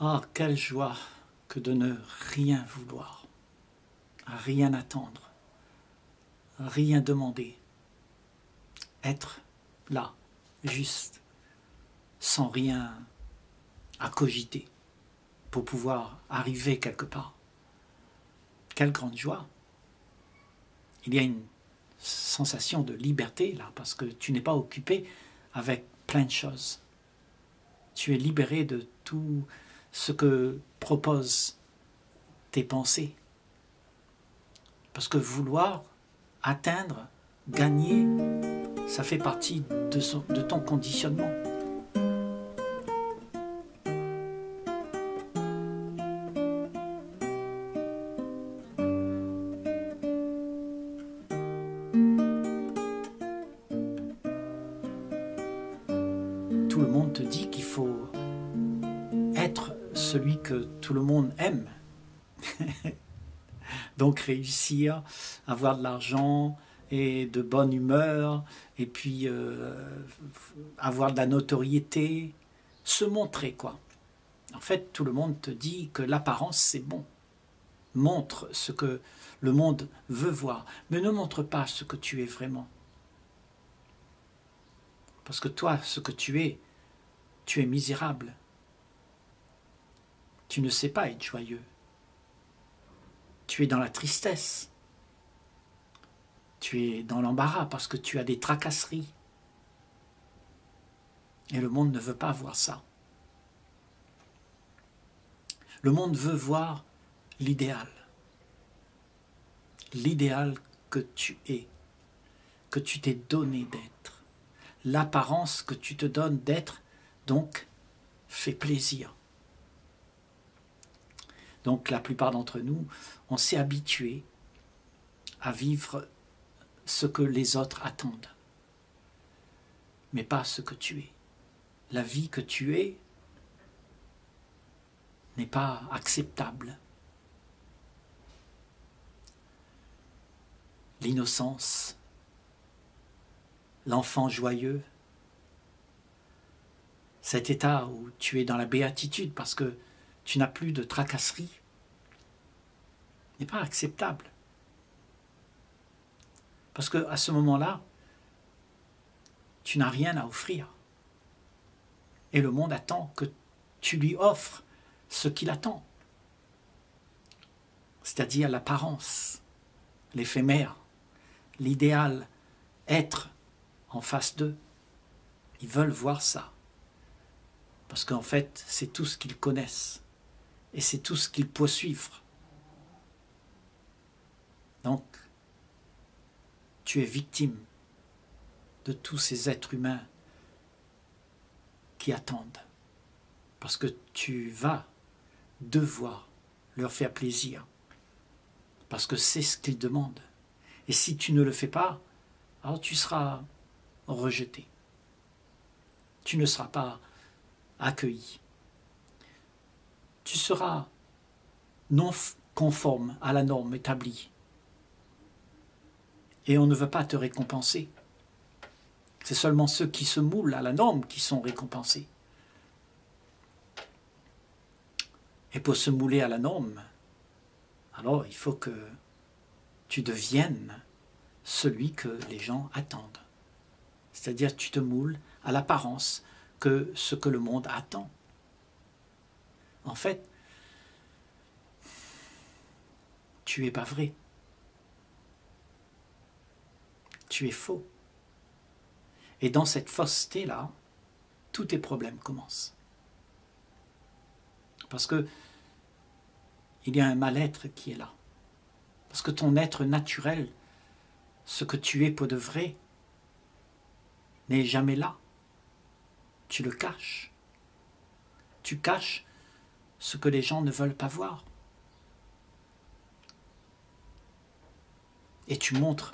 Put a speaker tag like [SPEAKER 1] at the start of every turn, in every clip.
[SPEAKER 1] Ah, quelle joie que de ne rien vouloir, rien attendre, rien demander, être là, juste, sans rien à cogiter, pour pouvoir arriver quelque part. Quelle grande joie. Il y a une sensation de liberté là, parce que tu n'es pas occupé avec plein de choses. Tu es libéré de tout ce que proposent tes pensées. Parce que vouloir atteindre, gagner, ça fait partie de, ton conditionnement. Réussir, avoir de l'argent et de bonne humeur, et puis euh, avoir de la notoriété, se montrer quoi. En fait, tout le monde te dit que l'apparence c'est bon. Montre ce que le monde veut voir, mais ne montre pas ce que tu es vraiment. Parce que toi, ce que tu es, tu es misérable. Tu ne sais pas être joyeux tu es dans la tristesse. Tu es dans l'embarras parce que tu as des tracasseries. Et le monde ne veut pas voir ça. Le monde veut voir l'idéal. L'idéal que tu es, que tu t'es donné d'être. L'apparence que tu te donnes d'être, donc, fait plaisir. Donc la plupart d'entre nous, on s'est habitué à vivre ce que les autres attendent, mais pas ce que tu es. La vie que tu es n'est pas acceptable. L'innocence, l'enfant joyeux, cet état où tu es dans la béatitude parce que tu n'as plus de tracasserie, n'est pas acceptable. Parce que à ce moment-là, tu n'as rien à offrir. Et le monde attend que tu lui offres ce qu'il attend. C'est-à-dire l'apparence, l'éphémère, l'idéal, être en face d'eux. Ils veulent voir ça. Parce qu'en fait, c'est tout ce qu'ils connaissent et c'est tout ce qu'ils poursuivent. Donc, tu es victime de tous ces êtres humains qui attendent, parce que tu vas devoir leur faire plaisir, parce que c'est ce qu'ils demandent. Et si tu ne le fais pas, alors tu seras rejeté. Tu ne seras pas accueilli tu seras non conforme à la norme établie. Et on ne veut pas te récompenser. C'est seulement ceux qui se moulent à la norme qui sont récompensés. Et pour se mouler à la norme, alors il faut que tu deviennes celui que les gens attendent. C'est-à-dire tu te moules à l'apparence que ce que le monde attend. En fait, tu es pas vrai. Tu es faux. Et dans cette fausseté-là, tous tes problèmes commencent. Parce que il y a un mal-être qui est là. Parce que ton être naturel, ce que tu es pour de vrai, n'est jamais là. Tu le caches. Tu caches ce que les gens ne veulent pas voir. Et tu montres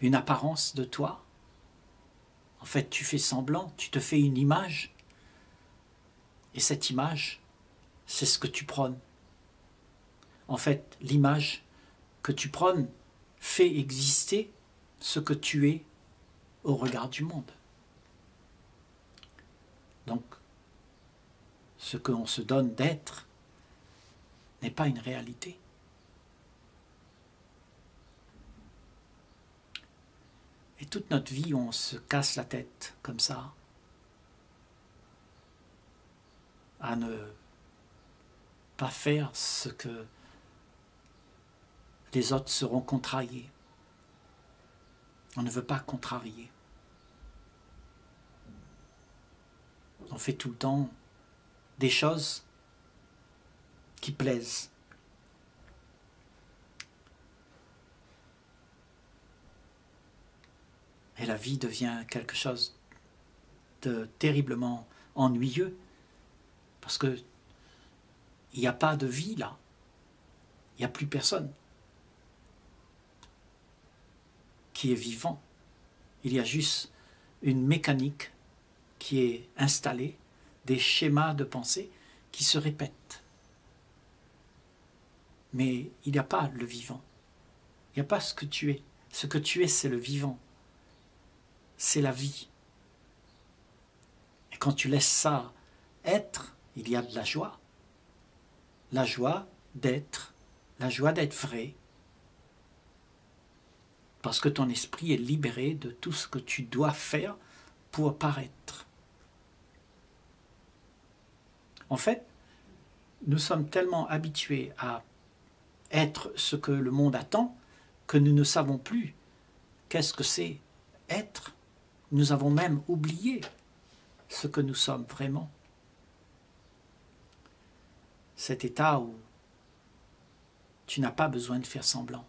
[SPEAKER 1] une apparence de toi. En fait, tu fais semblant, tu te fais une image. Et cette image, c'est ce que tu prônes. En fait, l'image que tu prônes fait exister ce que tu es au regard du monde. Donc, ce qu'on se donne d'être, n'est pas une réalité. Et toute notre vie, on se casse la tête comme ça, à ne pas faire ce que les autres seront contrariés. On ne veut pas contrarier. On fait tout le temps des choses qui plaisent. Et la vie devient quelque chose de terriblement ennuyeux parce que il n'y a pas de vie là. Il n'y a plus personne qui est vivant. Il y a juste une mécanique qui est installée, des schémas de pensée qui se répètent. Mais il n'y a pas le vivant. Il n'y a pas ce que tu es. Ce que tu es, c'est le vivant. C'est la vie. Et quand tu laisses ça être, il y a de la joie. La joie d'être, la joie d'être vrai. Parce que ton esprit est libéré de tout ce que tu dois faire pour apparaître. En fait, nous sommes tellement habitués à être ce que le monde attend que nous ne savons plus qu'est-ce que c'est être. Nous avons même oublié ce que nous sommes vraiment cet état où tu n'as pas besoin de faire semblant.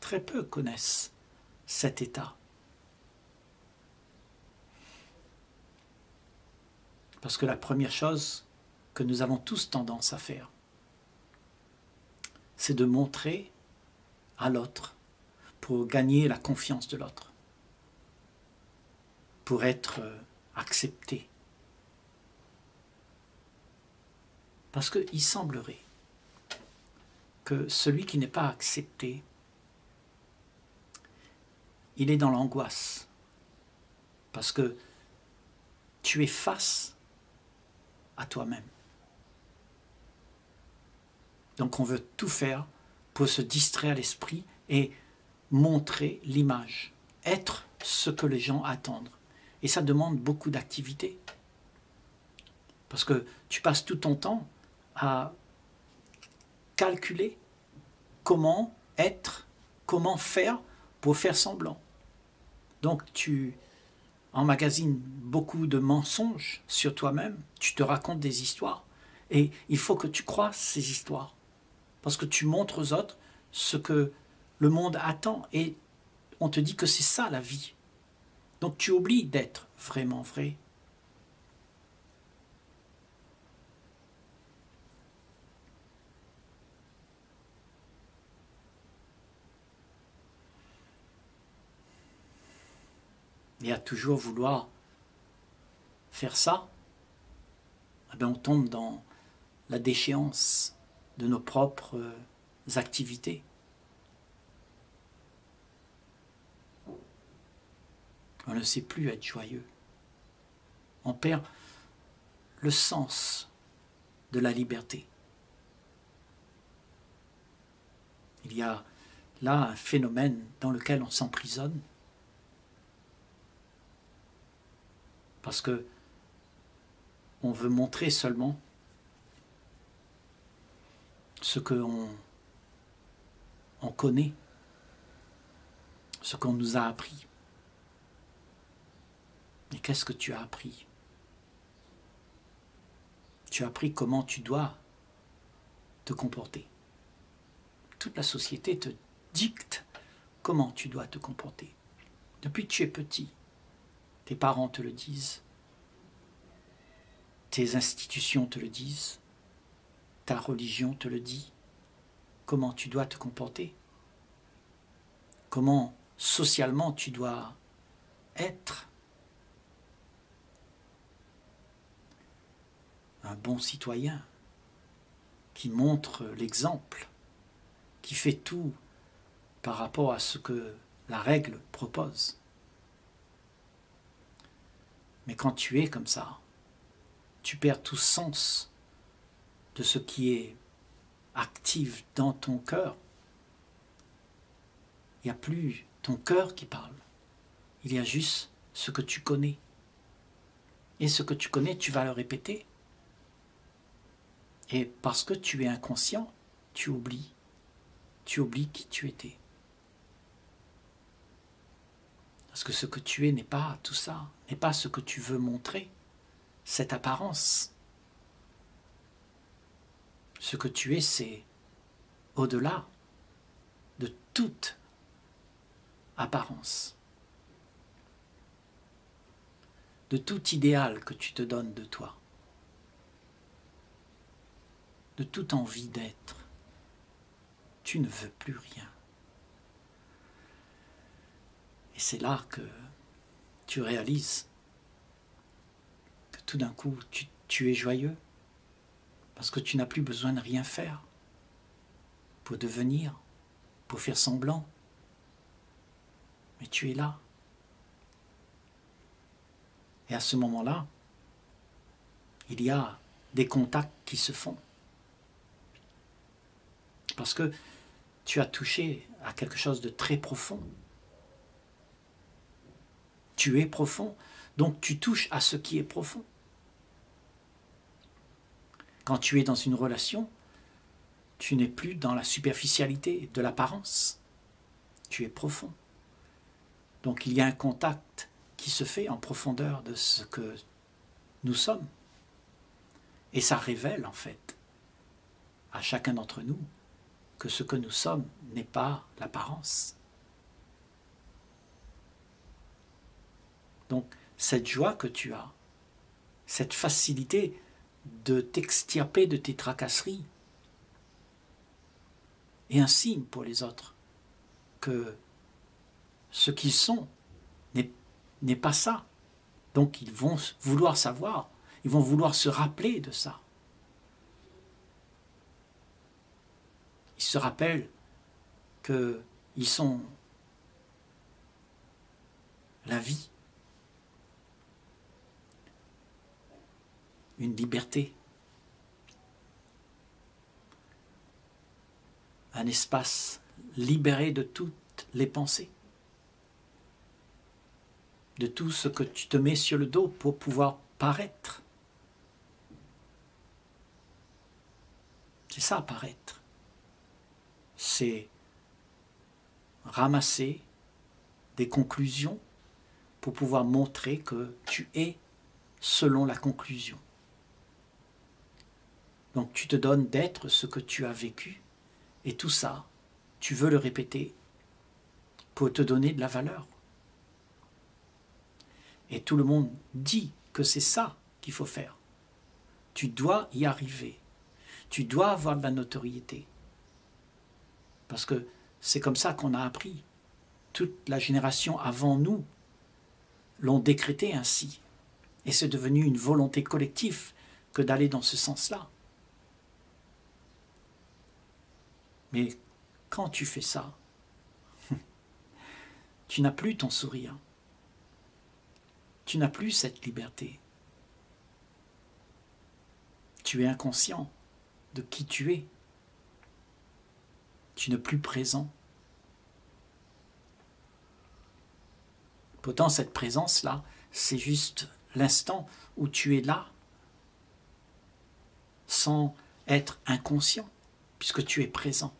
[SPEAKER 1] Très peu connaissent cet état. Parce que la première chose que nous avons tous tendance à faire, c'est de montrer à l'autre pour gagner la confiance de l'autre, pour être accepté, Parce qu'il semblerait que celui qui n'est pas accepté, il est dans l'angoisse. Parce que tu es face à toi-même. Donc on veut tout faire pour se distraire l'esprit et montrer l'image, être ce que les gens attendent. Et ça demande beaucoup d'activité. Parce que tu passes tout ton temps à calculer comment être, comment faire pour faire semblant. Donc tu emmagasines beaucoup de mensonges sur toi-même, tu te racontes des histoires, et il faut que tu crois ces histoires, parce que tu montres aux autres ce que le monde attend, et on te dit que c'est ça la vie. Donc tu oublies d'être vraiment vrai, et à toujours vouloir faire ça, eh bien on tombe dans la déchéance de nos propres activités. On ne sait plus être joyeux. On perd le sens de la liberté. Il y a là un phénomène dans lequel on s'emprisonne parce que on veut montrer seulement ce qu'on on connaît, ce qu'on nous a appris. Mais qu'est-ce que tu as appris? Tu as appris comment tu dois te comporter. Toute la société te dicte comment tu dois te comporter. Depuis que tu es petit, tes parents te le disent, tes institutions te le disent, ta religion te le dit, comment tu dois te comporter, comment socialement tu dois être? Un bon citoyen qui montre l'exemple, qui fait tout par rapport à ce que la règle propose. Mais quand tu es comme ça, tu perds tout sens de ce qui est actif dans ton cœur. Il n'y a plus ton cœur qui parle. Il y a juste ce que tu connais. Et ce que tu connais, tu vas le répéter. Et parce que tu es inconscient, tu oublies. Tu oublies qui tu étais. Parce que ce que tu es n'est pas tout ça, n'est pas ce que tu veux montrer, cette apparence. Ce que tu es, c'est au-delà de toute apparence, de tout idéal que tu te donnes de toi, de toute envie d'être. Tu ne veux plus rien. Et c'est là que tu réalises que tout d'un coup, tu, es joyeux, parce que tu n'as plus besoin de rien faire pour devenir, pour faire semblant. Mais tu es là. Et à ce moment-là, il y a des contacts qui se font. Parce que tu as touché à quelque chose de très profond tu es profond, donc tu touches à ce qui est profond. Quand tu es dans une relation, tu n'es plus dans la superficialité de l'apparence, tu es profond. Donc il y a un contact qui se fait en profondeur de ce que nous sommes. Et ça révèle en fait à chacun d'entre nous que ce que nous sommes n'est pas l'apparence. Donc, cette joie que tu as, cette facilité de t'extirper de tes tracasseries, est un signe pour les autres que ce qu'ils sont n'est pas ça. Donc ils vont vouloir savoir, ils vont vouloir se rappeler de ça. Ils se rappellent qu'ils sont la vie, une liberté, un espace libéré de toutes les pensées, de tout ce que tu te mets sur le dos pour pouvoir paraître. C'est ça, paraître. C'est ramasser des conclusions pour pouvoir montrer que tu es selon la conclusion. Donc tu te donnes d'être ce que tu as vécu, et tout ça, tu veux le répéter pour te donner de la valeur. Et tout le monde dit que c'est ça qu'il faut faire. Tu dois y arriver. Tu dois avoir de la notoriété. Parce que c'est comme ça qu'on a appris. Toute la génération avant nous l'ont décrété ainsi. Et c'est devenu une volonté collective que d'aller dans ce sens-là. Mais quand tu fais ça, tu n'as plus ton sourire. Tu n'as plus cette liberté. Tu es inconscient de qui tu es. Tu n'es plus présent. Pourtant, cette présence-là, c'est juste l'instant où tu es là, sans être inconscient, puisque tu es présent.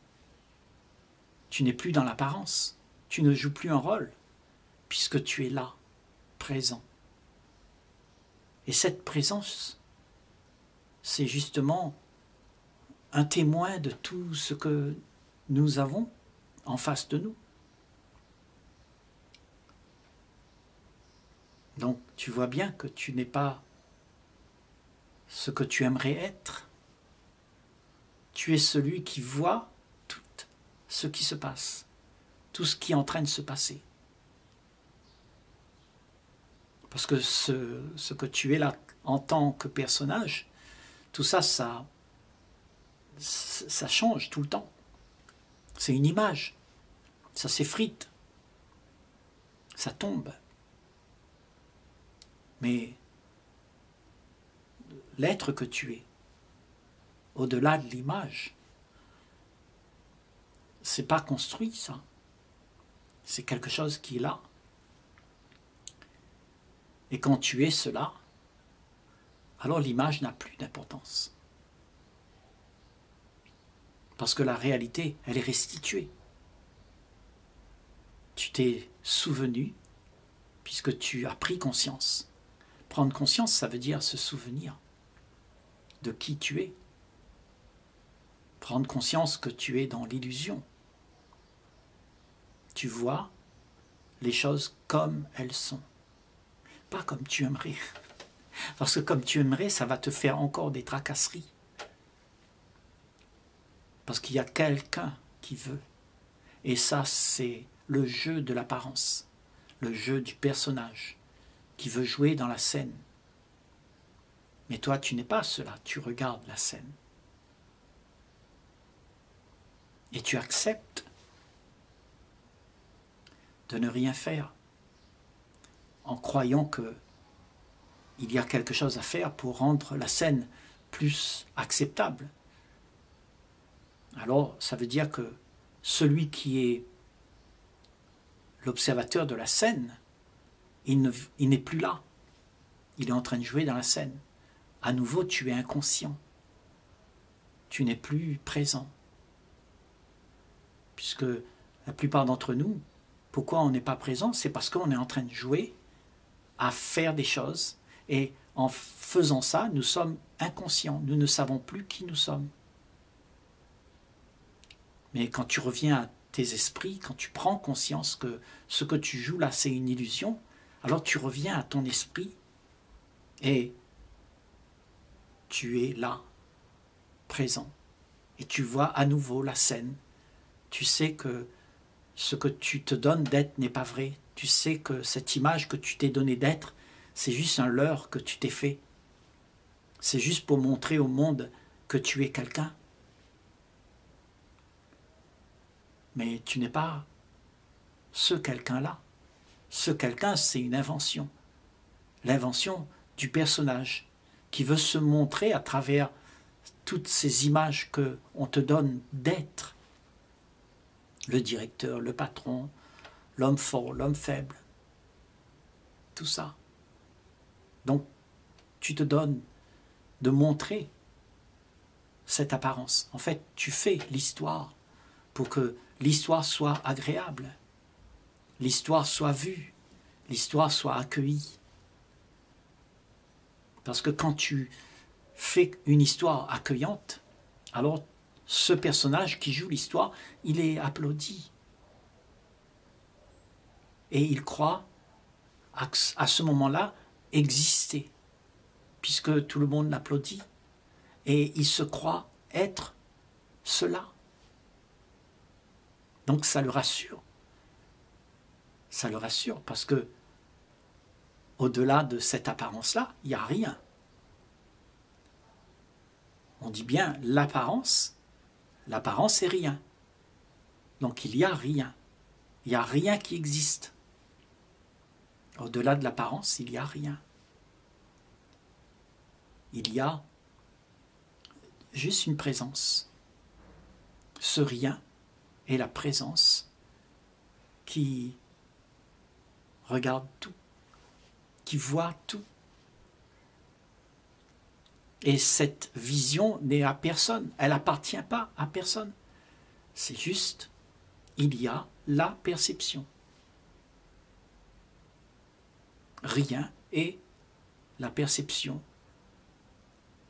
[SPEAKER 1] Tu n'es plus dans l'apparence. Tu ne joues plus un rôle, puisque tu es là, présent. Et cette présence, c'est justement un témoin de tout ce que nous avons en face de nous. Donc tu vois bien que tu n'es pas ce que tu aimerais être. Tu es celui qui voit ce qui se passe, tout ce qui est en train de se passer. Parce que ce, que tu es là en tant que personnage, tout ça, ça change tout le temps. C'est une image. Ça s'effrite. Ça tombe. Mais l'être que tu es, au-delà de l'image. C'est pas construit ça. C'est quelque chose qui est là. Et quand tu es cela, alors l'image n'a plus d'importance. Parce que la réalité, elle est restituée. Tu t'es souvenu puisque tu as pris conscience. Prendre conscience, ça veut dire se souvenir de qui tu es. Prendre conscience que tu es dans l'illusion. Tu vois les choses comme elles sont, pas comme tu aimerais. Parce que comme tu aimerais, ça va te faire encore des tracasseries. Parce qu'il y a quelqu'un qui veut. Et ça, c'est le jeu de l'apparence, le jeu du personnage qui veut jouer dans la scène. Mais toi, tu n'es pas cela, tu regardes la scène. Et tu acceptes de ne rien faire en croyant que il y a quelque chose à faire pour rendre la scène plus acceptable. Alors, ça veut dire que celui qui est l'observateur de la scène il n'est plus là. Il est en train de jouer dans la scène. À nouveau, tu es inconscient. Tu n'es plus présent. Puisque la plupart d'entre nous, pourquoi on n'est pas présent C'est parce qu'on est en train de jouer, à faire des choses, et en faisant ça, nous sommes inconscients. Nous ne savons plus qui nous sommes. Mais quand tu reviens à tes esprits, quand tu prends conscience que ce que tu joues là, c'est une illusion, alors tu reviens à ton esprit et tu es là, présent. Et tu vois à nouveau la scène. Tu sais que ce que tu te donnes d'être n'est pas vrai. Tu sais que cette image que tu t'es donnée d'être, c'est juste un leurre que tu t'es fait. C'est juste pour montrer au monde que tu es quelqu'un. Mais tu n'es pas ce quelqu'un-là. Ce quelqu'un, c'est une invention. L'invention du personnage qui veut se montrer à travers toutes ces images que on te donne d'être. Le directeur, le patron, l'homme fort, l'homme faible. Tout ça. Donc, tu te donnes de montrer cette apparence. En fait, tu fais l'histoire pour que l'histoire soit agréable l'histoire soit vue, l'histoire soit accueillie. Parce que quand tu fais une histoire accueillante, alors ce personnage qui joue l'histoire, il est applaudi. Et il croit à ce moment-là exister, puisque tout le monde l'applaudit. Et il se croit être cela. Donc ça le rassure ça le rassure parce que au-delà de cette apparence-là, il n'y a rien. On dit bien l'apparence, l'apparence est rien. Donc il n'y a rien. Il n'y a rien qui existe. Au-delà de l'apparence, il n'y a rien. Il y a juste une présence. Ce rien est la présence qui regarde tout, qui voit tout. Et cette vision n'est à personne, elle n'appartient pas à personne. C'est juste, il y a la perception. Rien est la perception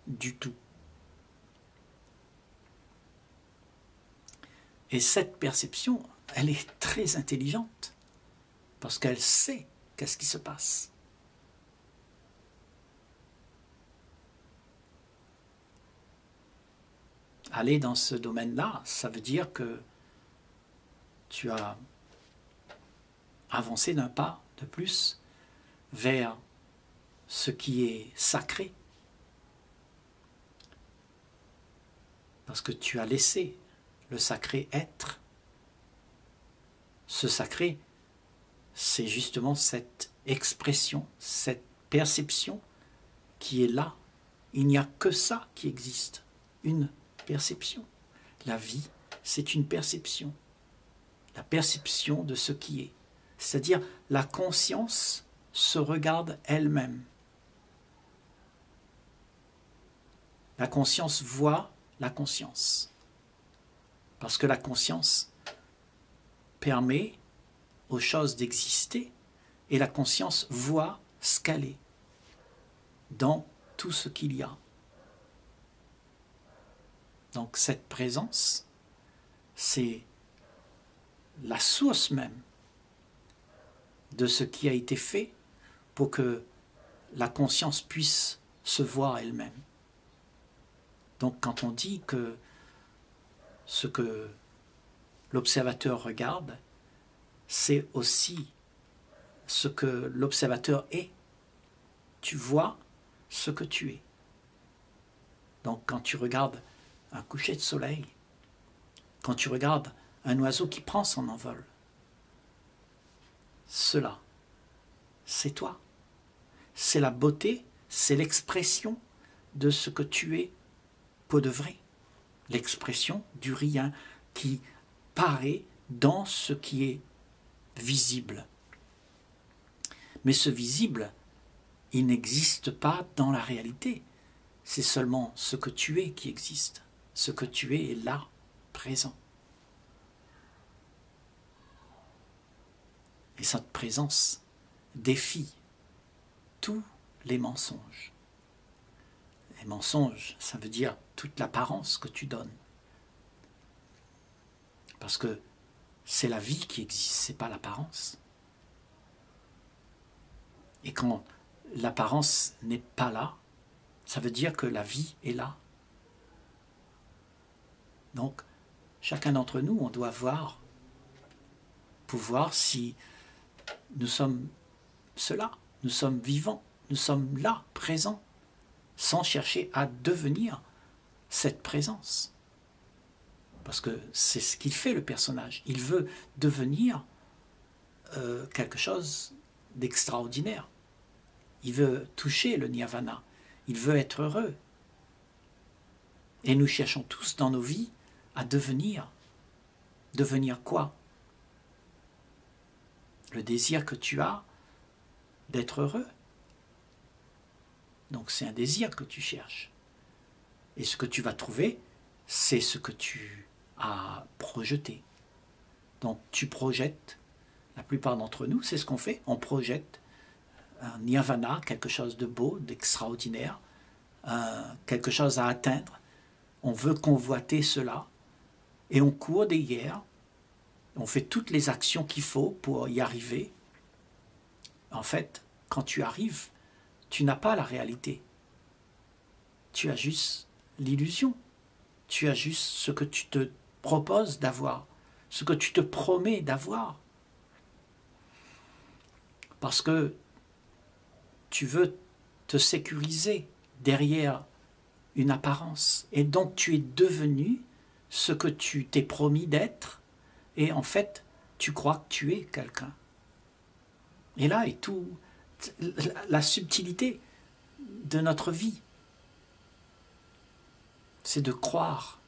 [SPEAKER 1] du tout. Et cette perception, elle est très intelligente parce qu'elle sait qu'est-ce qui se passe. Aller dans ce domaine-là, ça veut dire que tu as avancé d'un pas de plus vers ce qui est sacré. Parce que tu as laissé le sacré être. Ce sacré, c'est justement cette expression, cette perception qui est là, Il n'y a que ça qui existe, une La vie, c'est une perception. La perception de ce qui est. C'est-à-dire la conscience se regarde elle-même. La conscience voit la conscience. Parce que la conscience permet aux choses d'exister et la conscience voit ce qu'elle est dans tout ce qu'il y a. Donc cette présence, c'est la source même de ce qui a été fait pour que la conscience puisse se voir elle-même. Donc quand on dit que ce que l'observateur regarde, c'est aussi ce que l'observateur est. Tu vois ce que tu es. Donc quand tu regardes un coucher de soleil, quand tu regardes un oiseau qui prend son envol, cela, c'est toi. C'est la beauté, c'est l'expression de ce que tu es pour de vrai. L'expression du rien qui paraît dans ce qui est visible. Mais ce visible, il n'existe pas dans la réalité. C'est seulement ce que tu es qui existe. Ce que tu es est là, présent. Et cette présence défie tous les mensonges. Les mensonges, ça veut dire toute l'apparence que tu donnes. Parce que c'est la vie qui existe, c'est pas l'apparence. Et quand l'apparence n'est pas là, ça veut dire que la vie est là. Donc, chacun d'entre nous, on doit voir, pour voir si nous sommes cela, nous sommes vivants, nous sommes là, présents, sans chercher à devenir cette présence. Parce que c'est ce qu'il fait le personnage. Il veut devenir euh, quelque chose d'extraordinaire. Il veut toucher le nirvana. Il veut être heureux. Et nous cherchons tous dans nos vies devenir. Devenir quoi? Le désir que tu as d'être heureux. Donc c'est un désir que tu cherches. Et ce que tu vas trouver, c'est ce que tu as projeté. Donc tu projettes, la plupart d'entre nous, c'est ce qu'on fait, on projette un nirvana, quelque chose de beau, d'extraordinaire, quelque chose à atteindre. On veut convoiter cela et on court derrière, on fait toutes les actions qu'il faut pour y arriver. En fait, quand tu arrives, tu n'as pas la réalité. Tu as juste l'illusion. Tu as juste ce que tu te proposes d'avoir, ce que tu te promets d'avoir. Parce que tu veux te sécuriser derrière une apparence. Et donc tu es devenu ce que tu t'es promis d'être. Et en fait, tu crois que tu es quelqu'un. Et là est tout la subtilité de notre vie. C'est de croire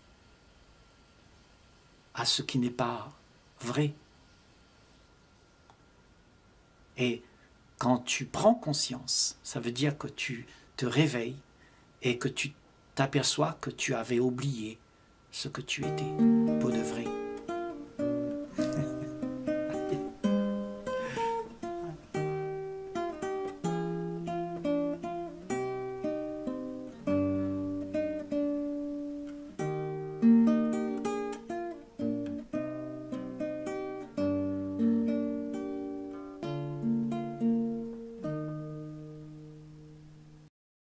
[SPEAKER 1] à ce qui n'est pas vrai. Et quand tu prends conscience, ça veut dire que tu te réveilles et que tu t'aperçois que tu avais oublié ce que tu étais pour de vrai.